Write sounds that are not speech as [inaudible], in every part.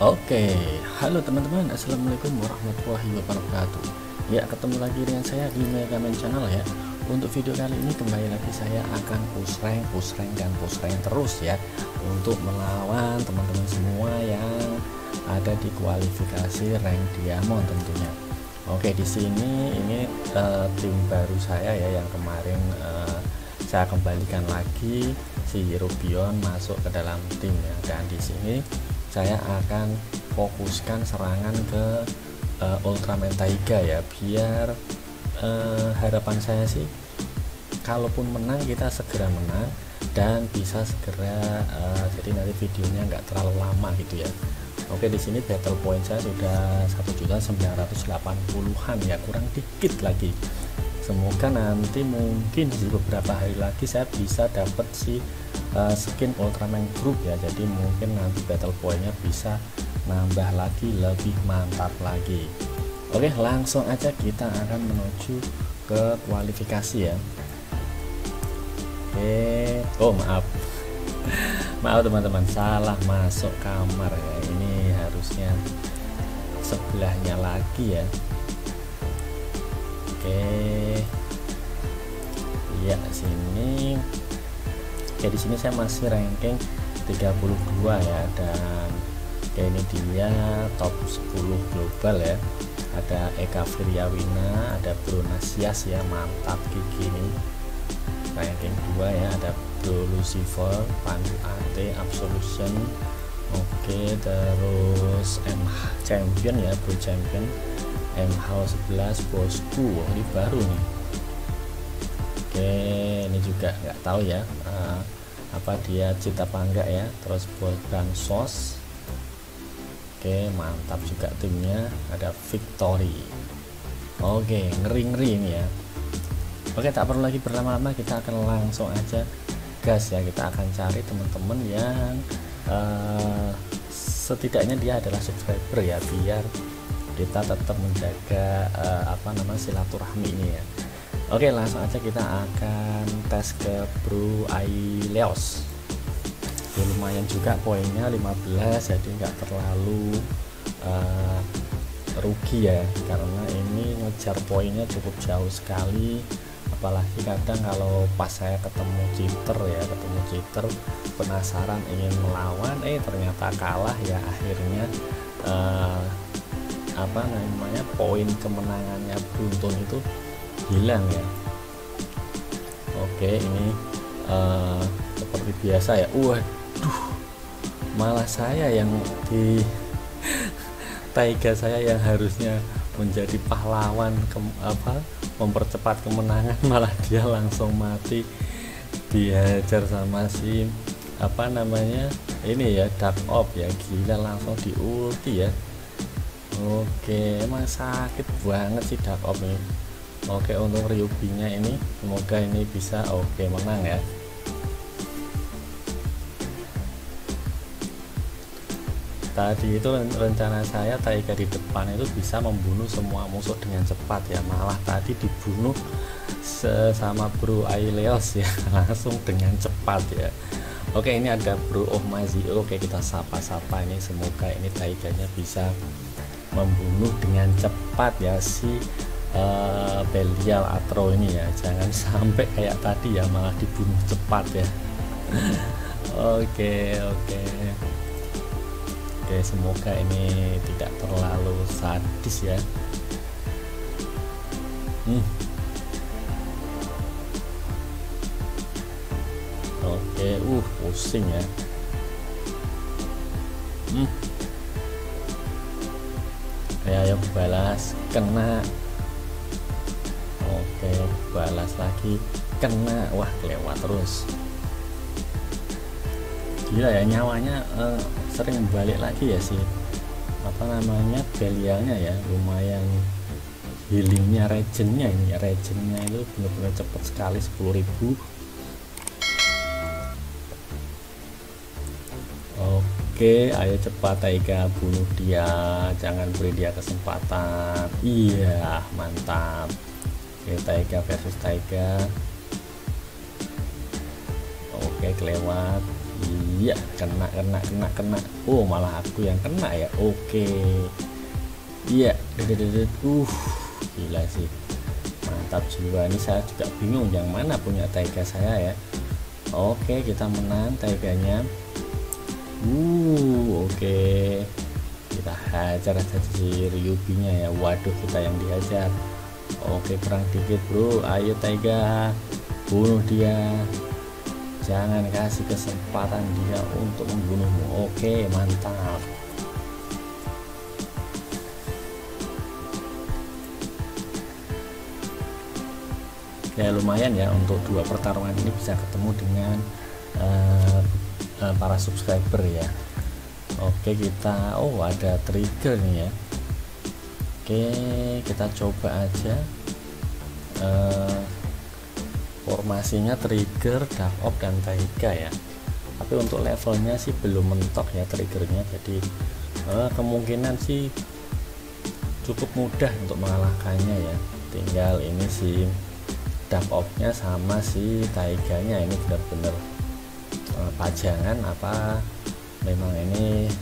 Oke, halo teman-teman, assalamualaikum warahmatullahi wabarakatuh. Ya, ketemu lagi dengan saya di Megaman Channel ya. Untuk video kali ini kembali lagi saya akan push rank, push rank dan push rank terus ya untuk melawan teman-teman semua yang ada di kualifikasi rank diamond tentunya. Oke, di sini ini uh, tim baru saya ya yang kemarin uh, saya kembalikan lagi si Rubion masuk ke dalam tim ya dan di sini saya akan fokuskan serangan ke uh, Ultraman Taiga ya biar uh, harapan saya sih kalaupun menang kita segera menang dan bisa segera uh, jadi nanti videonya nggak terlalu lama gitu ya. Oke di sini battle point saya sudah 1.980-an ya kurang dikit lagi semoga nanti mungkin di beberapa hari lagi saya bisa dapat si uh, skin Ultraman Group ya. Jadi mungkin nanti battle pointnya bisa nambah lagi lebih mantap lagi. Oke langsung aja kita akan menuju ke kualifikasi ya. Oke oh maaf. [laughs] Maaf teman-teman salah masuk kamar ya. Ini harusnya sebelahnya lagi ya oke. Ya sini. Oke di sini saya masih ranking 32 ya dan kayak ini dia top 10 global ya. Ada Eka Firyawina ada Bruno Sias ya mantap gigi ini. Ranking 2 ya ada Bro Lucifer Pandu Ate Absolution oke terus M Champion ya Bro Champion M House 11 Bosku oh, ini baru nih. Oke ini juga nggak tahu ya uh, apa dia cita apa enggak ya. Terus buat bansos oke mantap juga timnya. Ada victory. Oke ngeri-ngeri ini ya. Oke tak perlu lagi berlama-lama kita akan langsung aja. Gas ya kita akan cari teman-teman yang uh, setidaknya dia adalah subscriber ya biar kita tetap menjaga uh, apa namanya silaturahmi ini ya. Oke langsung aja kita akan tes ke Bro Aileos. Ya, lumayan juga poinnya 15 jadi nggak terlalu uh, rugi ya karena ini ngejar poinnya cukup jauh sekali. Apalagi kadang kalau pas saya ketemu cheater ya ketemu cheater penasaran ingin melawan eh ternyata kalah ya akhirnya uh, apa namanya poin kemenangannya beruntun itu hilang ya. Oke ini uh, seperti biasa ya. Waduh malah saya yang di taiga saya yang harusnya menjadi pahlawan ke, apa mempercepat kemenangan [laughs] malah dia langsung mati. Dihajar sama si apa namanya ini ya dark op ya. Gila langsung di ulti ya oke emang sakit banget sih dark op ini oke untuk Ryubinya ini semoga ini bisa oke menang ya. Tadi itu rencana saya Taiga di depan itu bisa membunuh semua musuh dengan cepat ya. Malah tadi dibunuh sesama bro Aileos ya [laughs] langsung dengan cepat ya. Oke ini ada bro Oh Mazio Oke kita sapa-sapa ini semoga ini Taiganya bisa membunuh dengan cepat ya si uh, Belial Atro ini ya. Jangan [laughs] sampai kayak tadi ya malah dibunuh cepat ya. [laughs] Oke oke. Oke semoga ini tidak terlalu sadis ya. Hmm. oke uh pusing ya. Hmm. Ya ayo balas. Kena. Oke balas lagi. Kena. Wah lewat terus. Gila ya nyawanya uh, sering balik lagi ya sih. Apa namanya belialnya ya. Lumayan healingnya regennya ini. Regennya itu benar-benar cepat sekali 10.000 Oke, ayo cepat Taiga bunuh dia, jangan beri dia kesempatan. Iya, mantap. Oke Taiga versus Taiga oke kelewat. Iya kena kena kena kena. Oh malah aku yang kena ya? Oke. Iya uh gila sih. Mantap jiwa. Ini saya juga bingung yang mana punya taiga saya ya. Oke kita menang taiganya uh oke. Kita hajar aja si Ryubinya ya. Waduh kita yang dihajar. Oke perang dikit bro. Ayo taiga bunuh dia. Jangan kasih kesempatan dia untuk membunuhmu. Oke mantap. Ya lumayan ya untuk dua pertarungan ini bisa ketemu dengan uh, uh, para subscriber ya. Oke kita oh ada trigger nih ya. Oke kita coba aja. Uh, formasinya trigger dark op dan taiga ya. Tapi untuk levelnya sih belum mentok ya triggernya. Jadi uh, kemungkinan sih cukup mudah untuk mengalahkannya ya. Tinggal ini sih dark opnya sama si taiganya. Ini benar-benar pajangan apa memang ini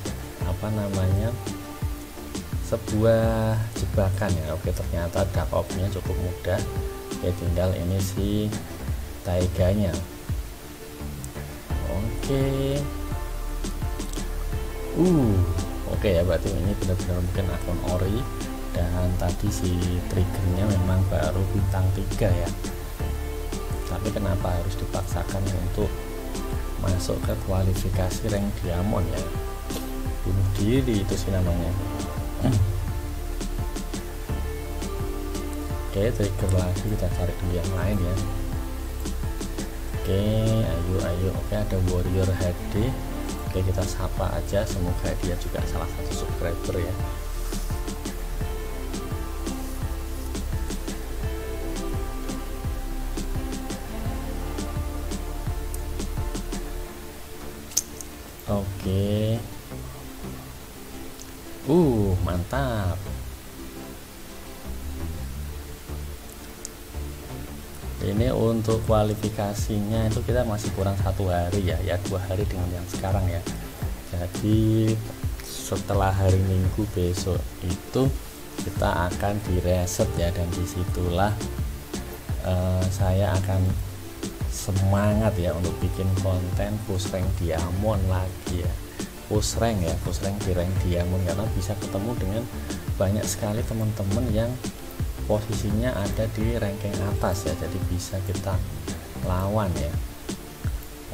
apa namanya sebuah jebakan ya. Oke ternyata dark opnya cukup mudah. Oke tinggal ini si taiganya oke. Uh oke ya berarti ini benar-benar mungkin akun ori. Dan tadi si triggernya memang baru bintang 3 ya. Tapi kenapa harus dipaksakan untuk masuk ke kualifikasi rank diamond ya. Bunuh diri itu sih namanya. Oke trigger lagi kita cari dulu yang lain ya. Oke ayo ayo. Oke ada warrior HD oke kita sapa aja semoga dia juga salah satu subscriber ya Oke. Uh, mantap. Ini untuk kualifikasinya itu kita masih kurang satu hari ya, ya dua hari dengan yang sekarang ya. Jadi setelah hari Minggu besok itu kita akan direset ya dan di situlah uh, saya akan semangat ya untuk bikin konten push rank diamond lagi ya. Push rank ya push rank di rank diamond karena bisa ketemu dengan banyak sekali teman-teman yang posisinya ada di ranking atas ya jadi bisa kita lawan ya.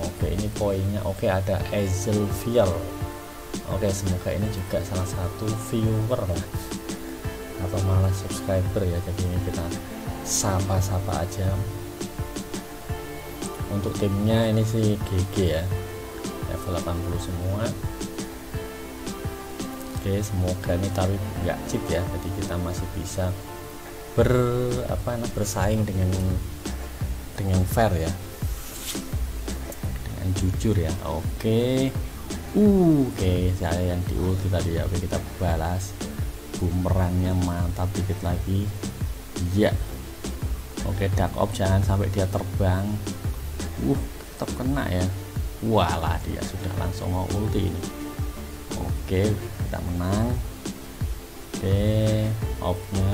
Oke ini poinnya. Oke ada Ezelviel oke semoga ini juga salah satu viewer lah. Atau malah subscriber ya jadi ini kita sapa-sapa aja untuk timnya ini sih GG ya. Level 80 semua. Oke semoga ini tapi nggak chip ya. Jadi kita masih bisa ber apa bersaing dengan dengan fair ya. Dengan jujur ya. Oke. Uh oke saya yang di ulti tadi ya. Oke kita balas. Bumerangnya mantap dikit lagi. Ya oke dark op jangan sampai dia terbang uh tetap kena ya. Walah dia sudah langsung mau ulti ini. Oke kita menang. Oke opnya.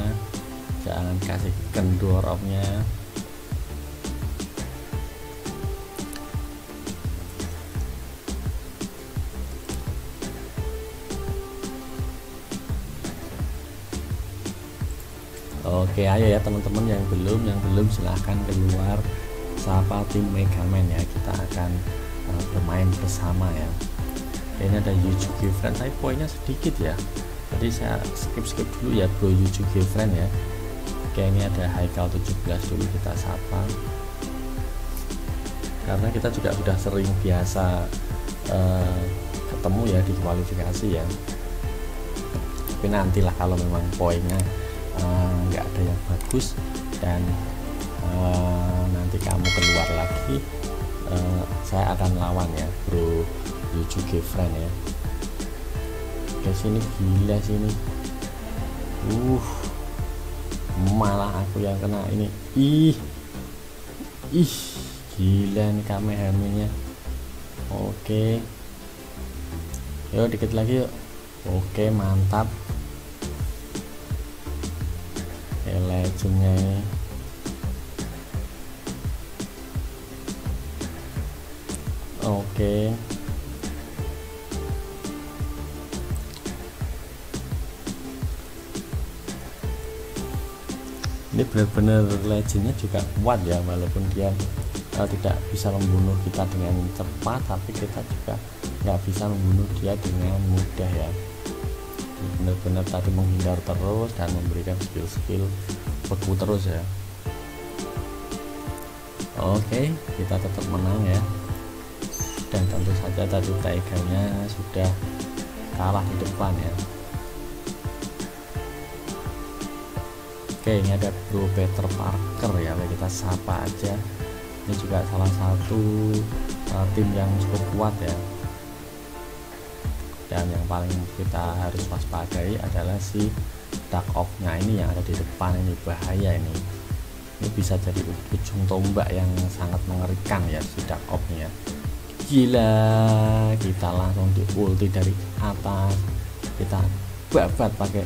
Jangan kasih kendor opnya. Oke ayo ya teman-teman yang belum yang belum silahkan keluar sapa tim Megaman ya kita akan uh, bermain bersama ya. Ini ada Yujuki friend tapi poinnya sedikit ya. Jadi saya skip skip dulu ya bro Yujuki friend ya. Oke ini ada Haikal 17 dulu kita sapa. Karena kita juga sudah sering biasa uh, ketemu ya di kualifikasi ya. Tapi nantilah kalau memang poinnya uh, nggak uh, ada yang bagus dan uh, kamu keluar lagi uh, saya akan lawan ya bro. Yujuki friend ya. Ke sini gila sini. Uh malah aku yang kena ini. Ih ih gila nih kameranya oke. Yuk dikit lagi yuk. Oke mantap. Oke legendnya ini oke. Ini benar-benar legendnya juga kuat ya walaupun dia uh, tidak bisa membunuh kita dengan cepat tapi kita juga nggak bisa membunuh dia dengan mudah ya. Benar-benar tadi menghindar terus dan memberikan skill-skill beku terus ya. Oke kita tetap menang ya dan tentu saja tadi taiganya sudah kalah di depan ya. Oke ini ada bro Peter Parker ya kita sapa aja. Ini juga salah satu uh, tim yang cukup kuat ya. Dan yang paling kita harus waspadai adalah si dark off nya ini yang ada di depan ini bahaya ini. Ini bisa jadi ujung tombak yang sangat mengerikan ya si dark off nya gila kita langsung di ulti dari atas. Kita babat pakai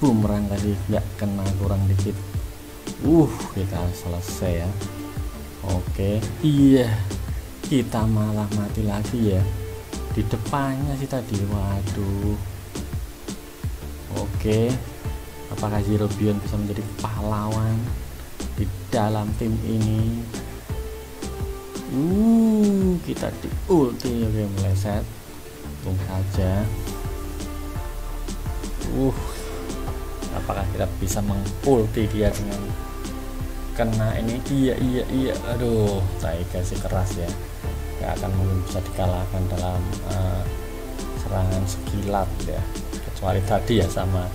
bumerang tadi nggak kena kurang dikit. Uh kita selesai ya. Oke iya. Kita malah mati lagi ya. Di depannya sih tadi waduh. Oke apakah Zero Beyond bisa menjadi pahlawan di dalam tim ini uh kita di ulti. Oke meleset. Tunggu saja uh apakah kita bisa mengulti dia dengan kena ini? Iya iya iya. Aduh saya kasih keras ya. Nggak akan mungkin bisa dikalahkan dalam uh, serangan sekilat ya. Kecuali tadi ya sama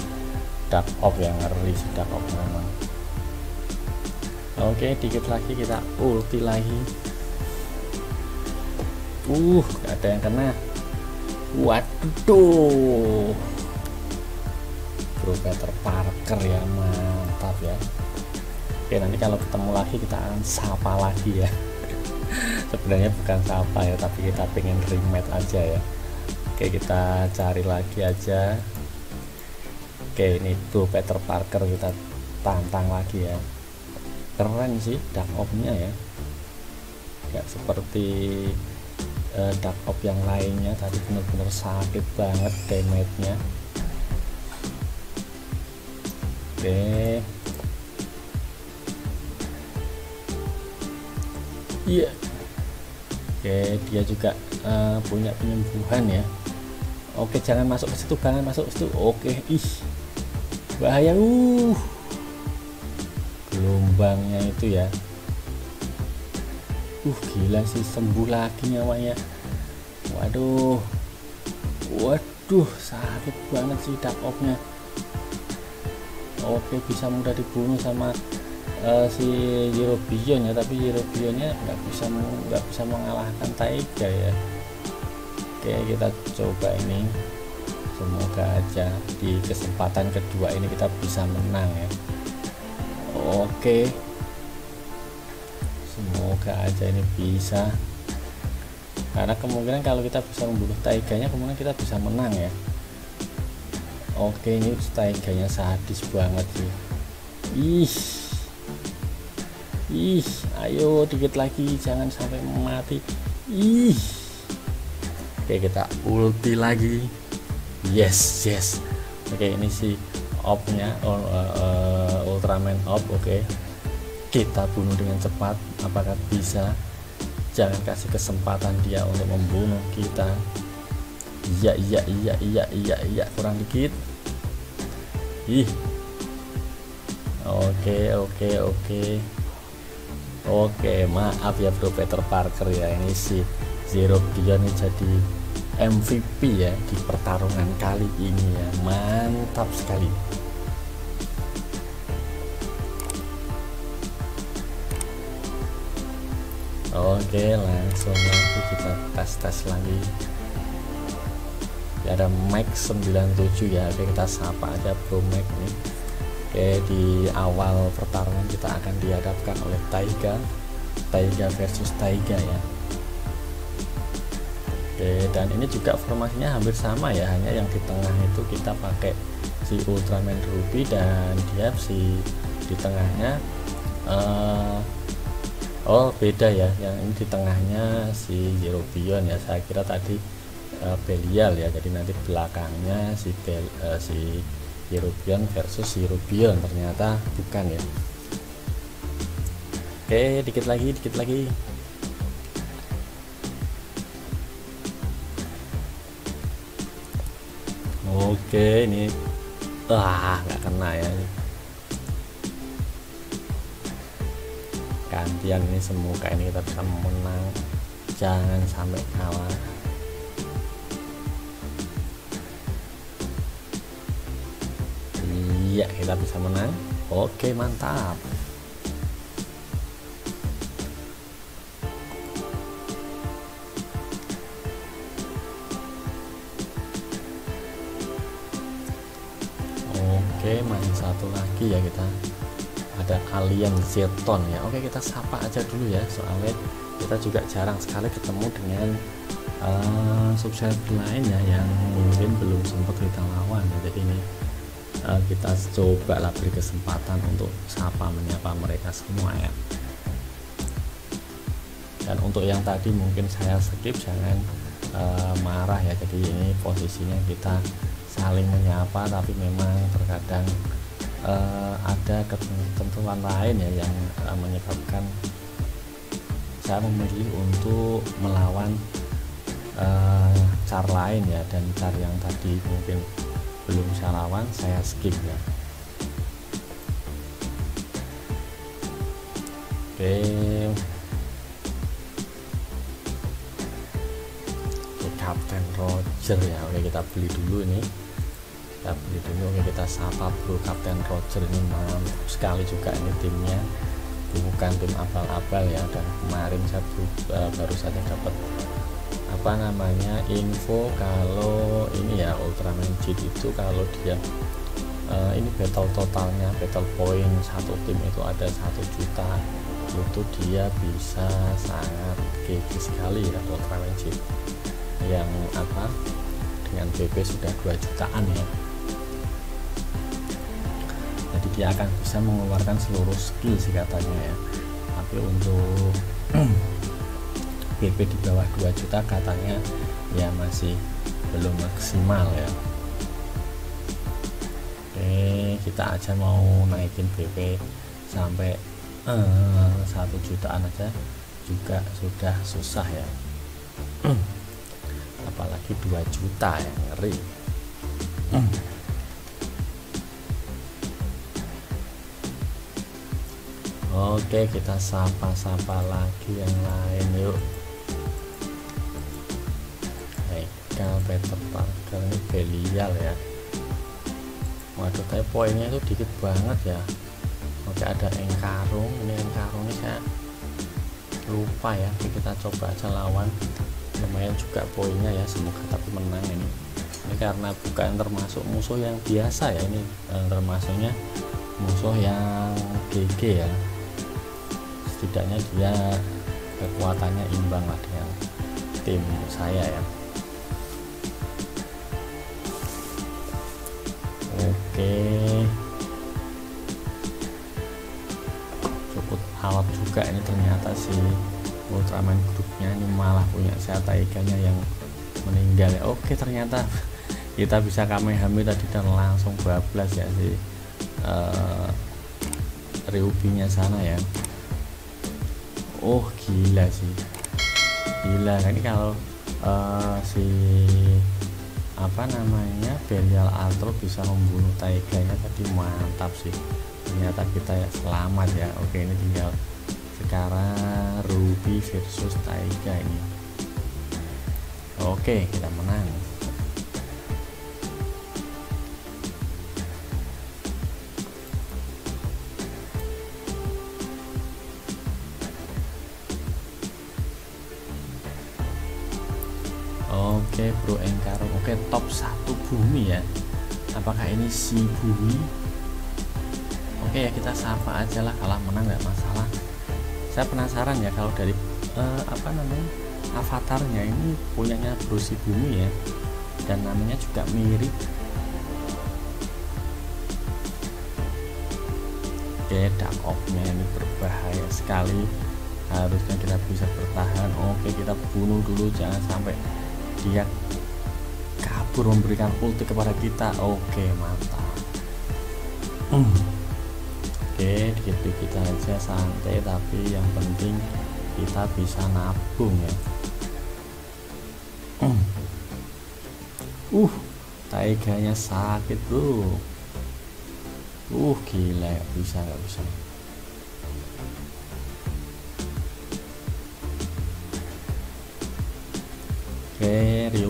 dark off yang ngeri si dark off memang. Oke dikit lagi kita ulti lagi uh ada yang kena waduh. Bro Peter Parker ya mantap ya. Oke nanti kalau ketemu lagi kita akan sapa lagi ya. [laughs] Sebenarnya bukan sapa ya tapi kita pengen rematch aja ya. Oke kita cari lagi aja. Oke ini tuh Peter Parker kita tantang lagi ya. Keren sih dark nya ya. Gak seperti uh, dark off yang lainnya tadi bener-bener sakit banget damage nya oke. Iya. Yeah oke dia juga uh, punya penyembuhan ya. Oke jangan masuk ke situ jangan masuk ke situ. Oke ih. Bahaya uh. Gelombangnya itu ya uh gila sih sembuh lagi nyawanya. Waduh. Waduh sakit banget sih dark off nya oke bisa mudah dibunuh sama uh, si Eurobion ya tapi Eurobionnya nggak bisa nggak bisa mengalahkan Taiga ya. Oke kita coba ini. Semoga aja di kesempatan kedua ini kita bisa menang ya. Oke semoga aja ini bisa. Karena kemungkinan kalau kita bisa membunuh taiganya kemungkinan kita bisa menang ya. Oke ini taiganya sadis banget sih. Ih. Ih ayo dikit lagi jangan sampai mati. Ih. Oke kita ulti lagi. Yes yes. Oke ini si op nya uh, uh, Ultraman op oke kita bunuh dengan cepat apakah bisa? Jangan kasih kesempatan dia untuk membunuh kita. Iya iya iya iya iya iya kurang dikit. Ih. Oke oke oke. Oke maaf ya bro Peter Parker ya ini si Zero Beyond ini jadi MVP ya di pertarungan kali ini ya. Mantap sekali Oke langsung lagi kita tes-tes lagi. Ya, ada Max 97 ya Oke kita sapa aja bro Max nih. Oke di awal pertarungan kita akan dihadapkan oleh Taiga. Taiga versus Taiga ya. Oke, dan ini juga formasinya hampir sama ya, hanya yang di tengah itu kita pakai si Ultraman Ruby dan dia si di tengahnya uh, oh beda ya, yang ini di tengahnya si Zerobion ya. Saya kira tadi uh, Belial ya, jadi nanti belakangnya si Bel, uh, si Zerobion versus si Rubion ternyata bukan ya. Oke, dikit lagi, dikit lagi. Oke, ini wah nggak kena ya. Gantian ini semoga ini kita bisa menang. Jangan sampai kalah. Iya, kita bisa menang. Oke, mantap. Oke main satu lagi ya kita ada alien Zeton ya. Oke kita sapa aja dulu ya soalnya kita juga jarang sekali ketemu dengan uh, subscriber lain ya yang mungkin belum sempat kita lawan. Ya. jadi ini uh, kita coba lah beri kesempatan untuk sapa menyapa mereka semua ya. Dan untuk yang tadi mungkin saya skip jangan uh, marah ya. Jadi ini posisinya kita saling menyapa tapi memang terkadang uh, ada ketentuan lain ya yang uh, menyebabkan saya memilih untuk melawan uh, cara lain ya dan cara yang tadi mungkin belum saya lawan saya skip ya. Oke. Captain Roger ya oke kita beli dulu ini beli oke kita sapa bro Kapten Roger ini mantap sekali juga ini timnya. Bukan tim abal-abal ya dan kemarin saya uh, baru saja dapat apa namanya info kalau ini ya Ultraman Cheat itu kalau dia uh, ini battle totalnya battle point satu tim itu ada satu juta itu dia bisa sangat gigi sekali ya Ultraman Cheat yang apa dengan BP sudah 2 jutaan ya jadi dia akan bisa mengeluarkan seluruh skill sih katanya ya. Tapi untuk [clears throat] BP di bawah 2 juta katanya ya masih belum maksimal ya. Oke kita aja mau naikin BP sampai eh, satu jutaan aja juga sudah susah ya. [clears throat] Apalagi 2 juta yang ngeri [clears throat] Oke kita sapa-sapa lagi yang lain yuk. Haikal Peter Parker ini Belial ya. Waduh tapi poinnya itu dikit banget ya. Oke ada Engkarung. Ini Engkarung ini saya lupa ya. Oke, kita coba aja lawan. Lumayan juga poinnya ya semoga tapi menang ini. Ini karena bukan termasuk musuh yang biasa ya ini eh, termasuknya musuh yang GG ya setidaknya dia kekuatannya imbang lah dengan tim saya ya. Oke. Cukup alat juga ini ternyata si Ultraman grupnya ini malah punya saya taiganya yang meninggal ya. Oke ternyata kita bisa Kamehameha tadi dan langsung bablas ya si uh, Ryubinya sana ya oh gila sih. Gila. Ini kalau uh, si apa namanya Belial Altro bisa membunuh Taiganya tadi mantap sih. Ternyata kita ya selamat ya. Oke ini tinggal sekarang Ruby versus Taiga ini. Oke kita menang Oke bro Engkaro. Oke top satu bumi ya. Apakah ini si bumi? Oke ya kita sapa aja lah Kalah menang nggak masalah. Saya penasaran ya kalau dari uh, Apa namanya avatarnya ini punyanya Brusi Bumi ya dan namanya juga mirip. Oke dark off-nya ini berbahaya sekali. Harusnya kita bisa bertahan. Oke kita bunuh dulu jangan sampai dia kabur memberikan ulti kepada kita. Oke mantap. Hmm. oke dikit-dikit aja santai. Tapi yang penting kita bisa nabung ya. Hmm. uh taiganya sakit bro. Uh gila. Bisa gak bisa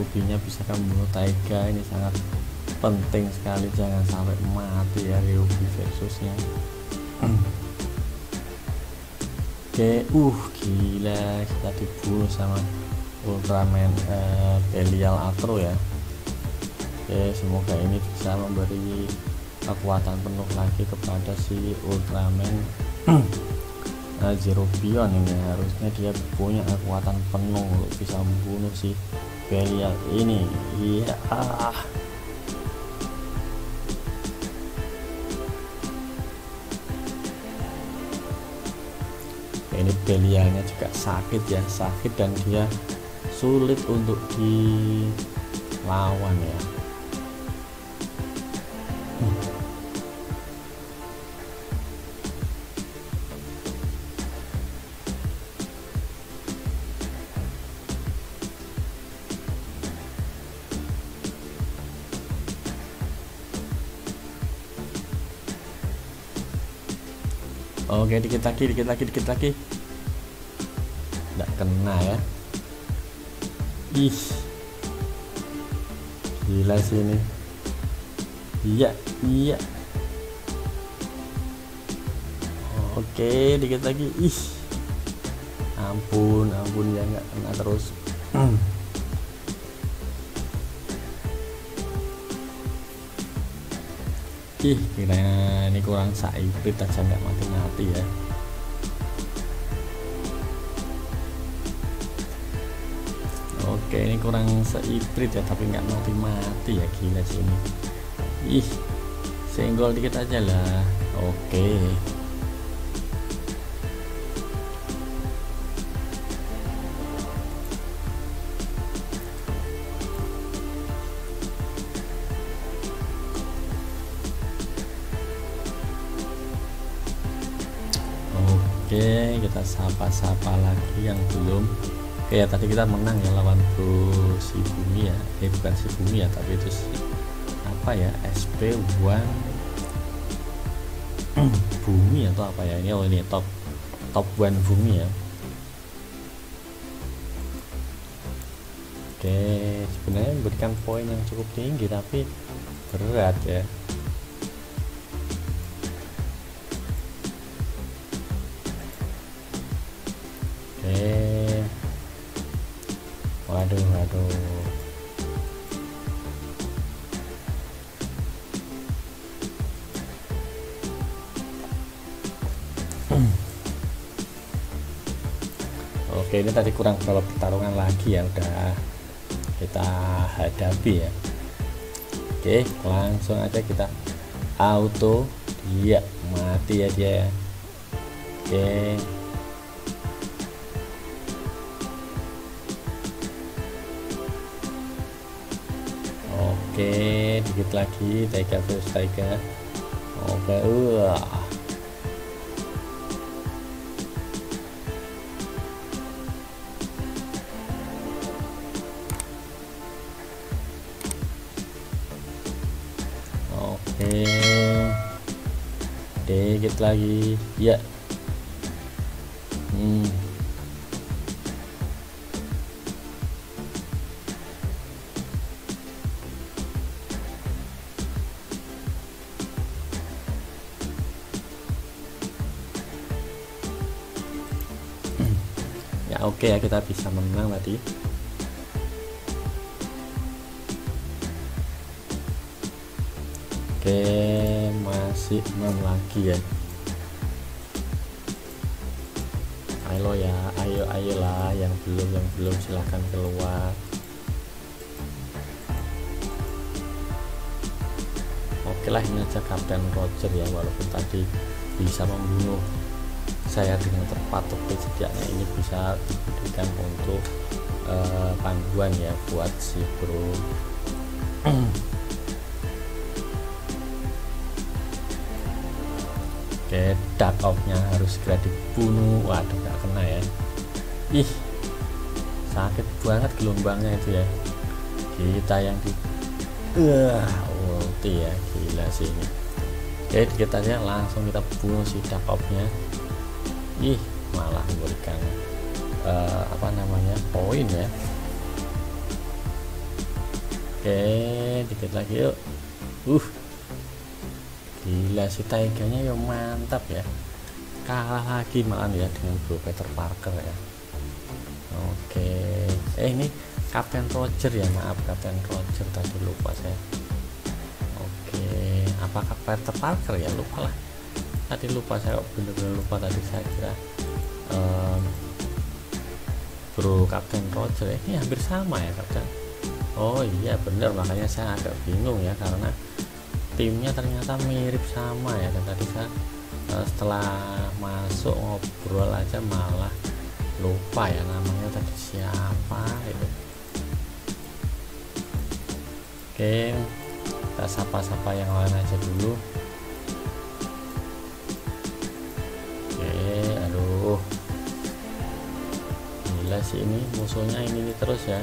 Ryubinya bisa kamu Taiga ini sangat penting sekali jangan sampai mati ya Ryubi versusnya oke uh gila kita dibunuh sama Ultraman uh, Belial Atro ya. Oke semoga ini bisa memberi kekuatan penuh lagi kepada si Ultraman uh, Zero Beyond ini. Harusnya dia punya kekuatan penuh bisa membunuh si Belial ini. Iya. Ini Belialnya juga sakit ya sakit dan dia sulit untuk dilawan ya Oke dikit lagi dikit lagi dikit lagi. Tidak kena ya. Ih. Gila sih ini. Iya Iya. Oke dikit lagi. Ih. Ampun ampun ya nggak kena terus ih kira ini kurang saibrit aja nggak mati-mati ya. Oke ini kurang seibrit ya tapi nggak mati-mati ya gila sih ini. Ih senggol dikit aja lah. Oke sapa-sapa lagi yang belum. Ya tadi kita menang ya lawan bro si bumi ya. Eh bukan si bumi ya tapi itu si apa ya SP one [clears throat] bumi atau apa ya? Ini oh ini top top one bumi ya. Oke sebenarnya memberikan poin yang cukup tinggi tapi berat ya waduh Oke ini tadi kurang kalau pertarungan lagi ya udah kita hadapi ya. Oke langsung aja kita auto dia mati ya Oke oke dikit lagi Taiga terus Taiga oke uh oke. Dikit lagi. Ya. hmm oke okay ya kita bisa menang tadi. Oke okay, masih 6 lagi ya. Lo ya ayo ayolah yang belum yang belum silahkan keluar. Oke lah ini aja Kapten Roger ya walaupun tadi bisa membunuh saya dengan tepat tapi setidaknya ini bisa diberikan untuk uh, panduan ya buat si bro. Oke dark outnya harus segera dibunuh. Waduh gak kena ya. Ih sakit banget gelombangnya itu ya. Kita yang di uh, ulti ya. Gila sih ini. Oke kita langsung kita bunuh si dark outnya ih malah memberikan uh, apa namanya poin ya. Oke dikit lagi yuk. Uh gila si taiganya ya mantap ya. Kalah lagi malah ya dengan Bro Peter Parker ya. Oke eh ini Kapten Roger ya maaf Kapten Roger tadi lupa saya. Oke apakah Peter Parker ya? Lupa lah tadi lupa saya bener-bener lupa tadi saya kira um, Bro Kapten Roger. Ini hampir sama ya Kapten? Oh iya bener. Makanya saya agak bingung ya karena timnya ternyata mirip sama ya dan tadi saya. Uh, setelah masuk ngobrol aja malah lupa ya namanya tadi siapa itu. Oke kita sapa-sapa yang lain aja dulu gila sih ini musuhnya ini, ini terus ya.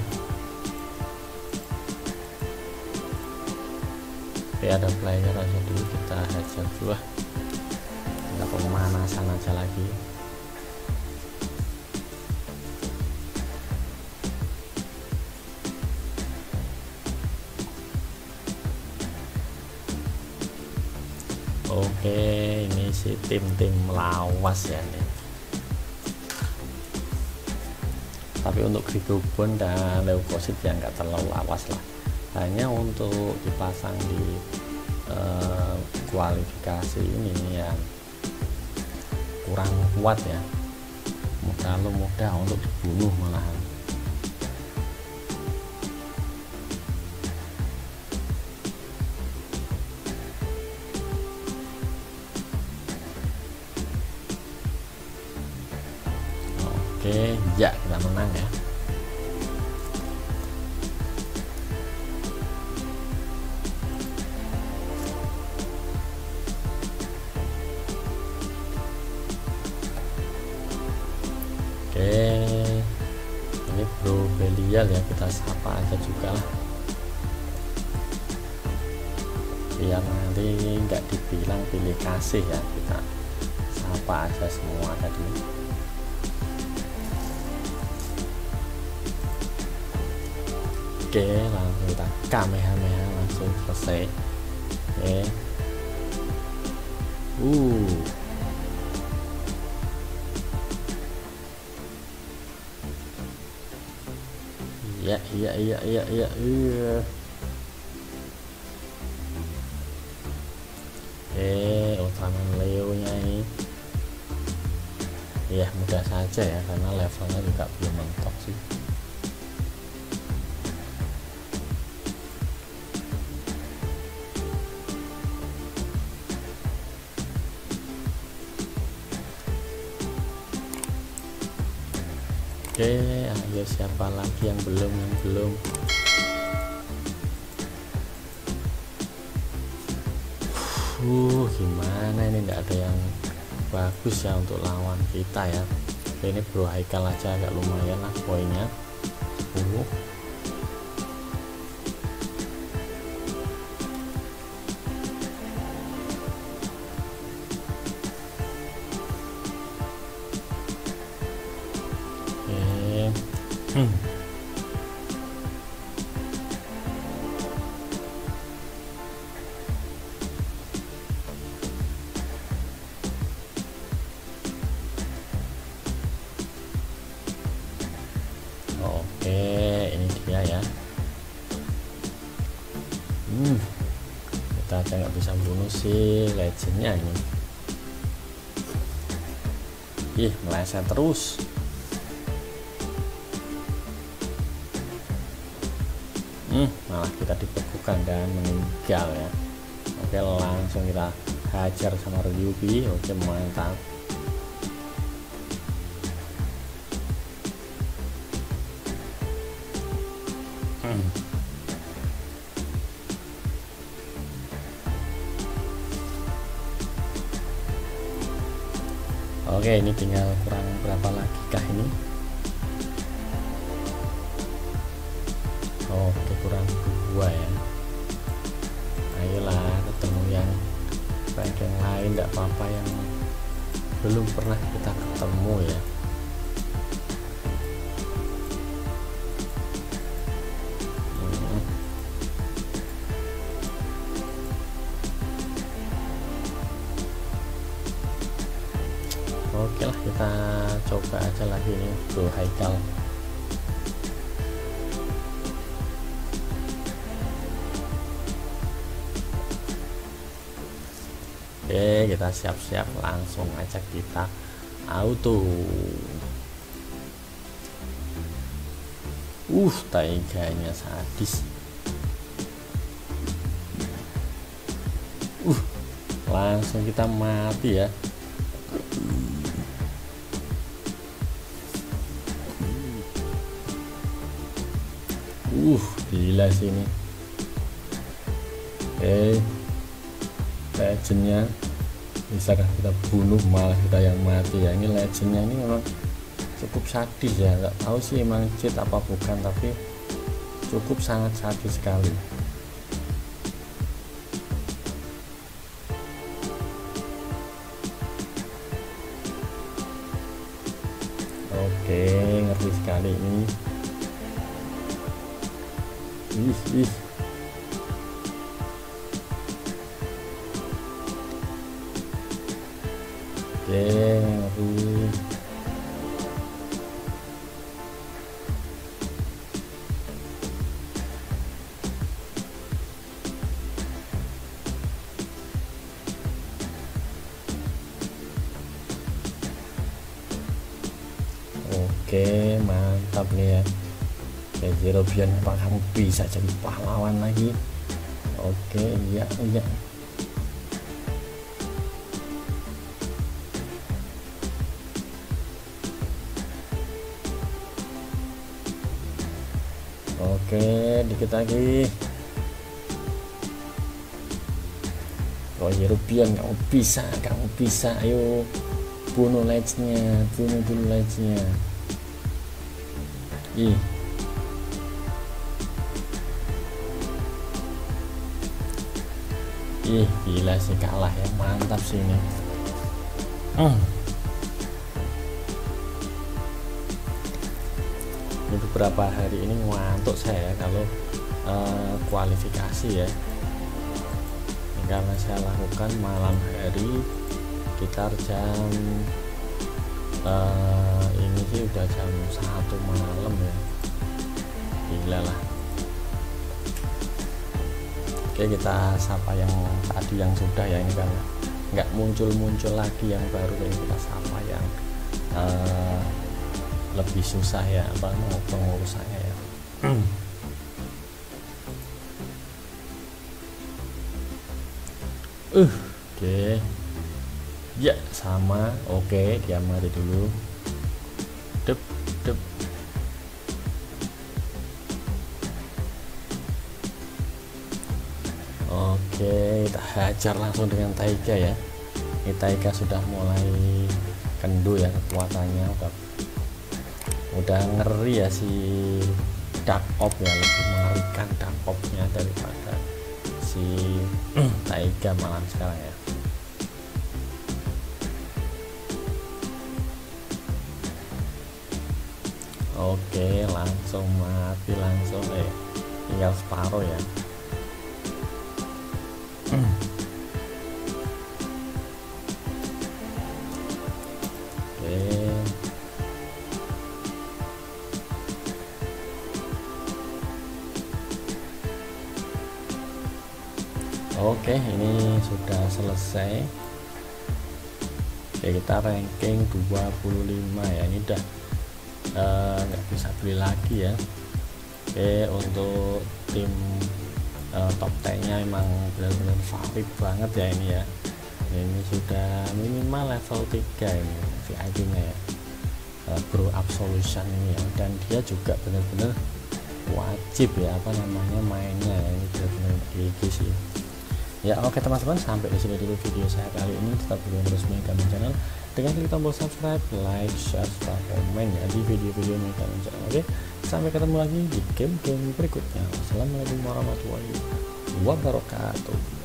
Oke ada player aja dulu kita hajar dulu kita pemanasan aja lagi. Oke ini si tim-tim lawas ya nih tapi untuk Grigobon dan Leukosit ya nggak terlalu lawas lah. Hanya untuk dipasang di uh, kualifikasi ini yang kurang kuat ya. Terlalu mudah untuk dibunuh malahan Ya kita sapa aja juga lah. Biar nanti nggak dibilang pilih kasih ya kita sapa aja semua tadi. Oke langsung kita kamehameha langsung selesai. Oke. Uh Iya, iya iya iya iya iya. Eh Ultraman Leo nya ini. Ya mudah saja ya karena levelnya oke ayo siapa lagi yang belum yang belum? Uh gimana ini? Tidak ada yang bagus ya untuk lawan kita ya. Ini bro Haikal aja agak lumayan lah poinnya. Uh, terus. Hmm, malah kita dibekukan dan meninggal ya. Oke langsung kita hajar sama Ryuki oke mantap. Hmm. Oke, ini tinggal kurang berapa lagi kah ini? Oke kurang dua ya. Ayolah ketemu yang yang lain tidak apa-apa yang belum pernah kita ketemu ya kita siap-siap langsung aja kita auto. Uh taiganya sadis. Uh langsung kita mati ya. Uh gila sih ini. Oke okay. legendnya bisakah kita bunuh malah kita yang mati. Ya ini legendnya ini memang cukup sadis ya. Nggak tahu sih emang cheat apa bukan tapi cukup sangat sadis sekali. Oke ngerti sekali ini. Ih ih oke mantap nih ya. Zero Bion apa kamu bisa jadi pahlawan lagi? Oke iya iya. Oke dikit lagi. Oh Zero Bion kamu bisa kamu bisa. Ayo bunuh legendnya bunuh dulu legendnya ih ih gila sih kalah ya. Mantap sih ini. Hmm. ini beberapa hari ini ngantuk saya kalau uh, kualifikasi ya. Karena saya lakukan malam hari sekitar jam uh, ini sih udah jam satu malam ya. Gila lah. Oke kita sapa yang tadi yang sudah ya ini kan. Nggak muncul-muncul lagi yang baru yang kita sapa yang uh, lebih susah ya apa mau pengurusannya ya. [clears throat] Uh oke. okay. Ya sama oke okay, dia mati dulu dep dep Oke, kita hajar langsung dengan Taiga ya. Ini Taiga sudah mulai kendu ya kekuatannya udah udah ngeri ya si Dark Op ya lebih mengerikan Dark Opnya daripada si [clears throat] Taiga malam sekarang ya. Oke, langsung mati langsung eh tinggal separuh ya. Oke. Ini sudah selesai. Oke kita ranking 25 ya. Ini udah nggak uh, bisa beli lagi ya. Oke untuk tim uh, top 10 nya emang benar-benar valid banget ya ini ya. Ini sudah minimal level 3 ini VIP nya ya. Uh, Bro Absolution ini ya. Dan dia juga benar-benar wajib ya apa namanya mainnya ya. Ini benar-benar GG sih. Ya oke teman-teman sampai di sini dulu video saya kali ini. Tetap belum kami channel dengan klik tombol subscribe like share serta komen ya di video-video kami channel oke? Sampai ketemu lagi di game-game berikutnya. Wassalamualaikum warahmatullahi wabarakatuh